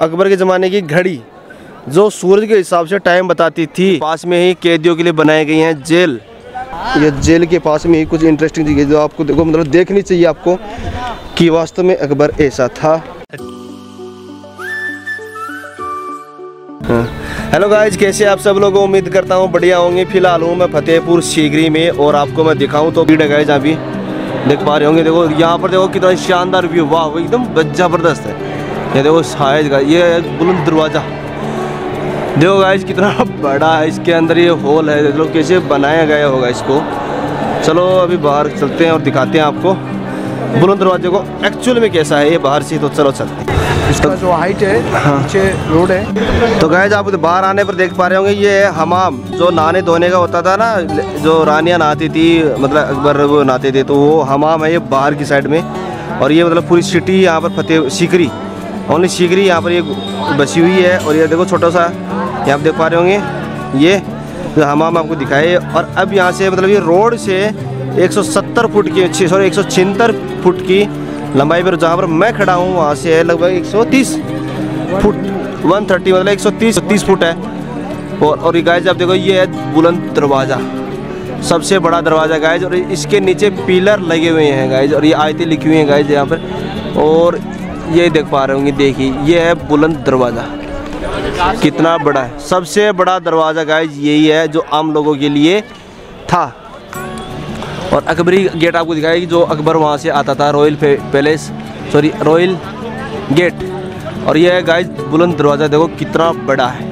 अकबर के ज़माने की घड़ी, जो सूरज के हिसाब से टाइम बताती थी। पास में ही कैदियों के लिए बनाई गई हैं जेल। ये जेल के पास में ही कुछ इंटरेस्टिंग चीज़ें जो आपको देखो मतलब देखनी चाहिए आपको कि वास्तव में अकबर ऐसा था। हेलो गाइज़ कैसे आप सब लोग उम्मीद करता हूँ बढ़िया होंगे। फ़िलहाल हूँ मैं फतेहपुर सीगरी में और आपको मैं दिखाऊँ तो भीड़ गाइज़ अभी देख पा रहे होंगे। देखो, यहाँ पर देखो कितना शानदार व्यू वाह एकदम ज़बरदस्त है। ये देखो साइज़ का ये बुलंद दरवाज़ा। देखो गाइज़ कितना बड़ा है इसके अंदर ये होल है देखो कैसे बनाया गया होगा इसको। चलो अभी बाहर चलते हैं और दिखाते हैं आपको। बुलंद दरवाजे को एक्चुअल में कैसा है ये बाहर से तो चलो चलते हैं। इसका जो हाइट है नीचे रोड है। तो गैज आप बाहर आने पर देख पा रहे होंगे ये हमाम जो नहाने धोने का होता था ना जो रानियाँ नहाती थी मतलब अकबर वो नहाते थे तो वो हमाम है ये बाहर की साइड में। और ये मतलब पूरी सिटी यहाँ पर फतेह सीकरी। ओनली सीकरी यहाँ पर ये बसी हुई है और ये देखो छोटा सा यहाँ आप देख पा रहे होंगे, ये जो हमाम आपको दिखाए और अब यहाँ से मतलब ये रोड से 170 फुट की सॉरी एक फुट की लंबाई पर जहाँ पर मैं खड़ा हूँ, वहाँ से है लगभग 130 फुट 130 मतलब 130 30 फुट है। और और ये गाइज़ आप देखो, ये है बुलंद दरवाज़ा, सबसे बड़ा दरवाज़ा गाइज़ और इसके नीचे पिलर लगे हुए हैं गाइज़ और ये आयतें लिखी हुई हैं गाइज़ यहाँ पर। और ये देख पा रहे होंगे, देखिए, ये है बुलंद दरवाज़ा। कितना बड़ा है। सबसे बड़ा दरवाज़ा गाइज़ यही है जो आम लोगों के लिए था। और अकबरी गेट आपको दिखाया कि जो अकबर वहाँ से आता था royal palace sorry royal gate और यह है गाइज़ बुलंद दरवाज़ा, देखो कितना बड़ा है।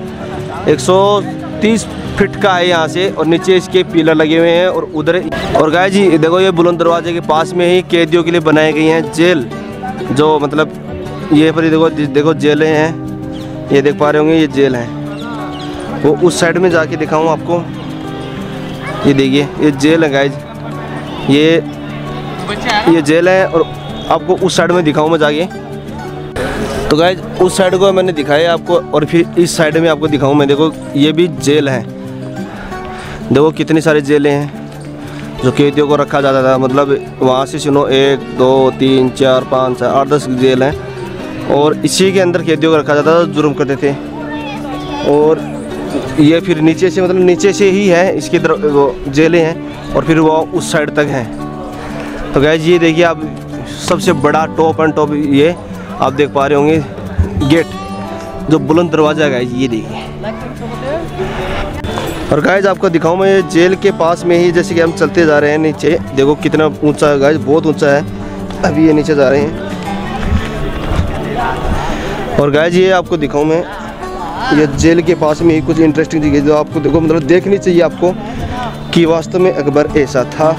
130 फीट का है यहाँ से, और नीचे इसके पिलर लगे हुए हैं, और उधर, और गाय जी देखो, ये बुलंद दरवाजे के पास में ही कैदियों के लिए बनाई गई हैं जेल, जो मतलब ये पर देखो देखो जेलें हैं। ये देख पा रहे होंगे, ये जेल है। वो उस साइड में जाके दिखाऊँ आपको। ये देखिए, ये जेल है गाइज़ ये ये जेल है और आपको उस साइड में दिखाऊँ मैं जाके। तो गाइज़ उस साइड को मैंने दिखाया आपको और फिर इस साइड में आपको दिखाऊँ मैं। देखो, ये भी जेल है। देखो कितनी सारी जेलें हैं, जो कैदियों को रखा जाता था। मतलब वहाँ से सुनो, एक, दो, तीन, चार, पाँच, छः, आठ, दस जेल हैं। और इसी के अंदर कैदियों को रखा जाता था, जुर्म करते थे। और ये फिर नीचे से मतलब नीचे से ही है, इसकी तरफ़ वो जेलें हैं, और फिर वो उस साइड तक हैं। तो गैज ये देखिए आप, सबसे बड़ा टॉप एंड टॉप ये आप देख पा रहे होंगे गेट जो बुलंद दरवाज़ा है गाइज़ ये देखिए। और गाइज़ आपको दिखाऊँ मैं ये जेल के पास में ही जैसे कि हम चलते जा रहे हैं नीचे, देखो कितना ऊँचा है गाइज़ बहुत ऊँचा है। अभी ये नीचे जा रहे हैं। और गाइज़ ये आपको दिखाऊँ मैं। ये जेल के पास में ही कुछ इंटरेस्टिंग चीज़ें जो आपको देखो मतलब देखनी चाहिए आपको कि वास्तव में अकबर ऐसा था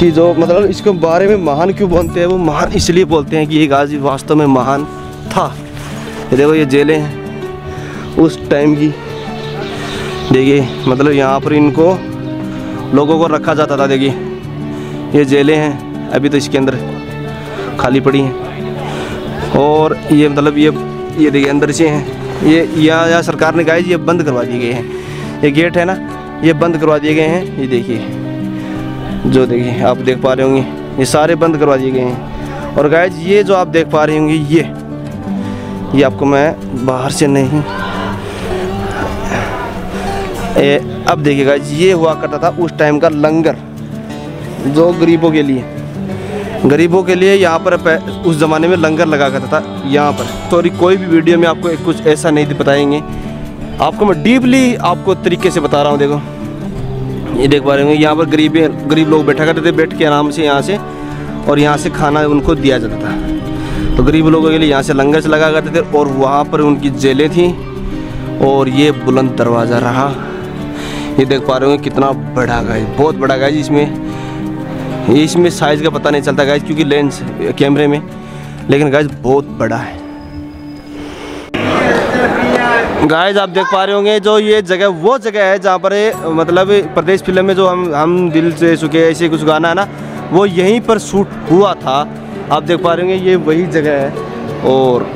कि जो मतलब इसके बारे में महान क्यों बोलते हैं? वो महान इसलिए बोलते हैं कि ये गाजी वास्तव में महान था। देखो, ये जेलें हैं। उस टाइम की, देखिए मतलब यहाँ पर इनको लोगों को रखा जाता था, देखिए। ये जेलें हैं, अभी तो इसके अंदर खाली पड़ी हैं। और ये मतलब ये ये देखिए अंदर से हैं। ये यहाँ यहाँ सरकार ने कहा ये बंद करवा दिए गए हैं। ये गेट है ना ये बंद करवा दिए गए हैं। ये देखिए जो देखिए आप देख पा रहे होंगे ये सारे बंद करवा दिए गए हैं। और गाय ये जो आप देख पा रहे होंगे ये ये आपको मैं बाहर से नहीं। ए, अब देखिएगा ये हुआ करता था उस टाइम का लंगर जो गरीबों के लिए। गरीबों के लिए यहाँ पर उस ज़माने में लंगर लगा करता था, यहाँ पर। सॉरी, कोई भी वीडियो में आपको कुछ ऐसा नहीं बताएँगे। आपको मैं डीपली आपको तरीके से बता रहा हूँ, देखो। ये देख पा रहे होंगे, यहाँ पर गरीब गरीब लोग बैठा करते थे, बैठ के आराम से यहाँ से, और यहाँ से खाना उनको दिया जाता था। तो गरीब लोगों के लिए यहाँ से लंगर से लगा करते थे, और वहाँ पर उनकी जेलें थी, और ये बुलंद दरवाज़ा रहा। ये देख पा रहे होंगे, कितना बड़ा गाय बहुत बड़ा गाय इसमें। इसमें साइज़ का पता नहीं चलता गाइज़ क्योंकि लेंस कैमरे में। लेकिन गाइज़ बहुत बड़ा है। गाइज़ आप देख पा रहे होंगे जो ये जगह, वो जगह है जहाँ पर मतलब प्रदेश फ़िल्म में जो हम हम दिल से चुके ऐसे कुछ गाना है ना, वो यहीं पर शूट हुआ था। आप देख पा रहे होंगे, ये वही जगह है। और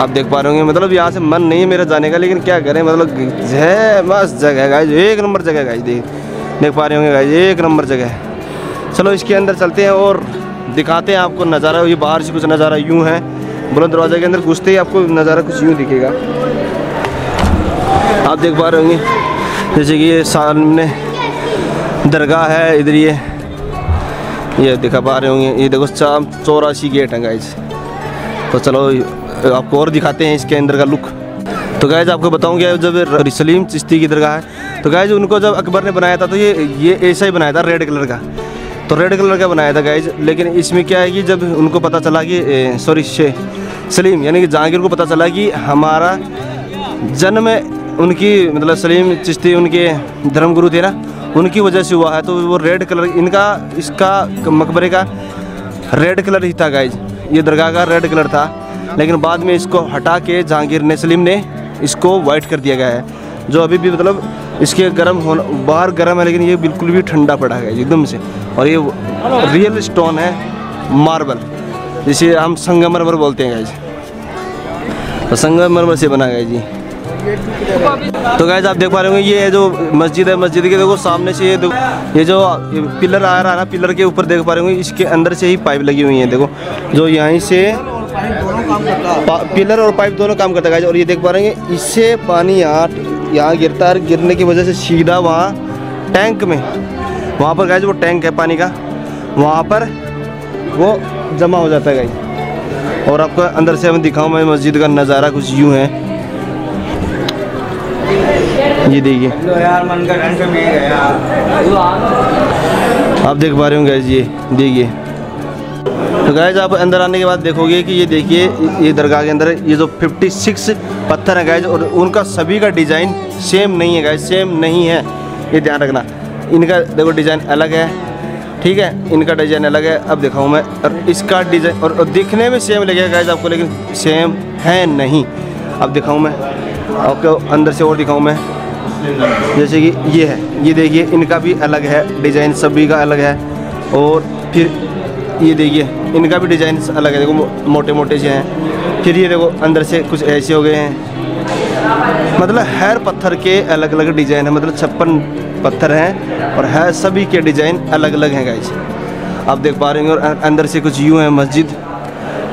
आप देख पा रहे होंगे मतलब यहाँ से मन नहीं है मेरा जाने का, लेकिन क्या करें मतलब है मस्त जगह है गाइज़ एक नंबर जगह गाइज़ देख देख पा रहे होंगे गाइज़ एक नंबर जगह है। चलो इसके अंदर चलते हैं और दिखाते हैं आपको नज़ारा। ये बाहर से कुछ नज़ारा यूँ है। बुलंद दरवाजे के अंदर घुसते ही आपको नज़ारा कुछ यूँ दिखेगा। आप देख पा रहे होंगे, जैसे कि ये सामने दरगाह है, इधर ये ये दिखा पा रहे होंगे। ये देखो चौरासी गेट है गाइज़ तो चलो, आपको और दिखाते हैं इसके अंदर का लुक। तो गाइज़ आपको बताऊँगा जब सलीम चिश्ती की दरगाह है तो गाइज़ उनको जब अकबर ने बनाया था तो ये ये ऐसा ही बनाया था, रेड कलर का। तो रेड कलर का बनाया था गाइज़ लेकिन इसमें क्या है कि जब उनको पता चला कि सॉरी शे, सलीम, यानी कि जहांगीर को पता चला कि हमारा जन्म उनकी मतलब सलीम चिश्ती उनके धर्मगुरु थे ना, उनकी वजह से हुआ है। तो वो रेड कलर इनका, इसका मकबरे का रेड कलर ही था गाइज़ ये दरगाह का रेड कलर था। लेकिन बाद में इसको हटा के जहांगीर ने, सलीम ने इसको वाइट कर दिया गया है। जो अभी भी मतलब इसके गर्म होना, बाहर गर्म है, लेकिन ये बिल्कुल भी ठंडा पड़ा है एकदम से। और ये रियल स्टोन है, मार्बल। जिसे हम संगमरमर बोलते हैं गाइज़ तो संगमरमर से बना गया जी तो गाइज़ आप देख पा रहे होंगे, ये जो मस्जिद है, मस्जिद के देखो, सामने से ये देखो ये जो पिलर आ रहा है ना, पिलर के ऊपर देख पा रहे होंगे, इसके अंदर से ही पाइप लगी हुई है, देखो। जो यहीं से पिलर और पाइप दोनों काम करता है और ये देख पा रहे हैं इससे पानी यहाँ यहाँ गिरता है गिरने की वजह से सीधा वहाँ टैंक में वहाँ पर गाइज़ वो टैंक है पानी का वहाँ पर वो जमा हो जाता है गाइज़ और आपको अंदर से मैं दिखाऊँ मैं मस्जिद का नज़ारा कुछ यूँ है। ये देखिए। आप देख पा रहे हो गैज ये देखिए। तो गैज आप अंदर आने के बाद देखोगे कि ये देखिए, ये दरगाह के अंदर ये जो 56 पत्थर है गैज और उनका सभी का डिज़ाइन सेम नहीं है गैज सेम नहीं है। ये ध्यान रखना। इनका देखो डिज़ाइन अलग है, ठीक है? इनका डिज़ाइन अलग है। अब दिखाऊँ मैं। और इसका डिज़ाइन और दिखने में सेम लगेगा गैज आपको, लेकिन सेम है नहीं। अब दिखाऊँ मैं। आपको अंदर से और दिखाऊँ मैं। जैसे कि ये है। ये देखिए, इनका भी अलग है। डिज़ाइन सभी का अलग है। और फिर ये देखिए। इनका भी डिज़ाइन अलग है, देखो मोटे मोटे से हैं। फिर ये देखो, अंदर से कुछ ऐसे हो गए हैं। मतलब हर पत्थर के अलग अलग डिज़ाइन है मतलब छप्पन पत्थर हैं और है सभी के डिज़ाइन अलग अलग हैं गाइज़ आप देख पा रहे हैं और अंदर से कुछ यूँ है मस्जिद।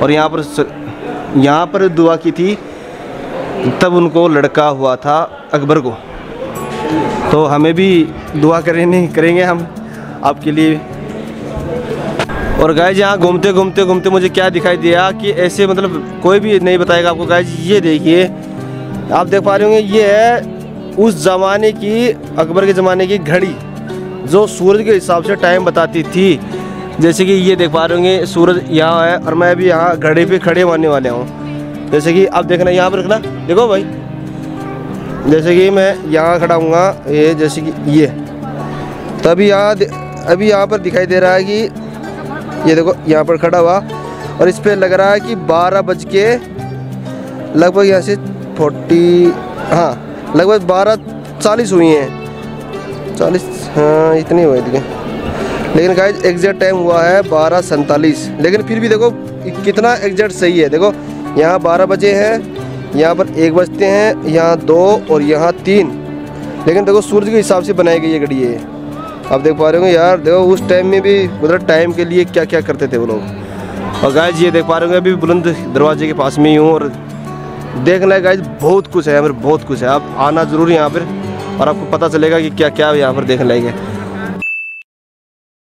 और यहाँ पर यहाँ पर दुआ की थी, तब उनको लड़का हुआ था अकबर को। तो हमें भी दुआ करें, नहीं करेंगे हम। आपके लिए और गाइज़ यहाँ घूमते घूमते घूमते मुझे क्या दिखाई दिया कि ऐसे मतलब कोई भी नहीं बताएगा आपको गाइज़ ये देखिए। आप देख पा रहे होंगे, ये है उस ज़माने की, अकबर के ज़माने की घड़ी, जो सूरज के हिसाब से टाइम बताती थी। जैसे कि ये देख पा रहे होंगे, सूरज यहाँ है और मैं अभी यहाँ घड़ी पे खड़े होने वाले हूँ। जैसे कि आप देखना, यहाँ पर रखना। देखो भाई। जैसे कि मैं यहाँ खड़ा हूँ ये जैसे कि ये। तभी यहाँ अभी यहाँ पर दिखाई दे रहा है कि ये देखो, यहाँ पर खड़ा हुआ। और इस पर लग रहा है कि बारह बज के लगभग यहाँ से फोर्टी हाँ लगभग बारह चालीस हुई हैं। चालीस हाँ इतनी हुई थी लेकिन गाइज़ एग्जैक्ट टाइम हुआ है बारह सैंतालीस। लेकिन फिर भी देखो, कितना एग्जैक्ट सही है। देखो, यहाँ बारह बजे हैं, यहाँ पर एक बजते हैं, यहाँ दो और यहाँ तीन। लेकिन देखो, सूरज के हिसाब से बनाई गई है घड़ी है। आप देख पा रहे हो यार, देखो उस टाइम में भी मतलब टाइम के लिए क्या क्या करते थे वो लोग? और गाय ये देख पा रहे हो अभी बुलंद दरवाजे के पास में ही हूँ और देखना है गाइज़ बहुत कुछ है यहाँ पर बहुत कुछ है। आप आना ज़रूर यहाँ पर और आपको पता चलेगा कि क्या क्या यहाँ पर देखने है।